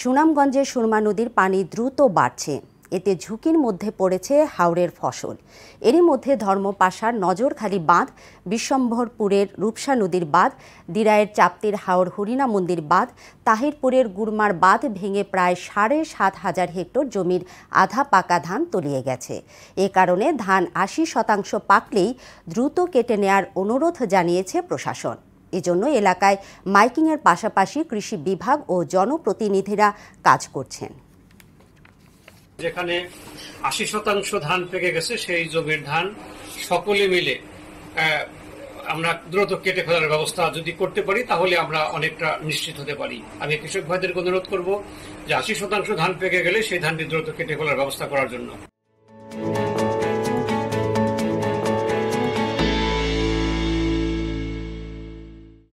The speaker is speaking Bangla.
সুনামগঞ্জে সুরমা নদীর পানি দ্রুত বাড়ছে। এতে ঝুঁকির মধ্যে পড়েছে হাওড়ের ফসল। এরই মধ্যে ধর্মপাশার নজরখালি বাঁধ, বিশ্বম্ভরপুরের রূপসা নদীর বাঁধ দিরায়ের চাপ্তির হাওড় হরিণা মন্দির বাঁধ, তাহিরপুরের গুরমার বাঁধ ভেঙে প্রায় সাড়ে সাত হাজার হেক্টর জমির আধা পাকা ধান তলিয়ে গেছে। এ কারণে ধান আশি শতাংশ পাকলেই দ্রুত কেটে নেয়ার অনুরোধ জানিয়েছে প্রশাসন। এজন্য এলাকায় মাইকিংয়ের পাশাপাশি কৃষি বিভাগ ও জনপ্রতিনিধিরা কাজ করছেন। যেখানে আশি শতাংশ ধান পেকে গেছে, সেই জমির ধান সকলে মিলে আমরা দ্রুত কেটে ফেলার ব্যবস্থা যদি করতে পারি, তাহলে আমরা অনেকটা নিশ্চিত হতে পারি। আমি কৃষক ভাইদেরকে অনুরোধ করব যে আশি শতাংশ ধান পেকে গেলে সেই ধানটি দ্রুত কেটে ফেলার ব্যবস্থা করার জন্য।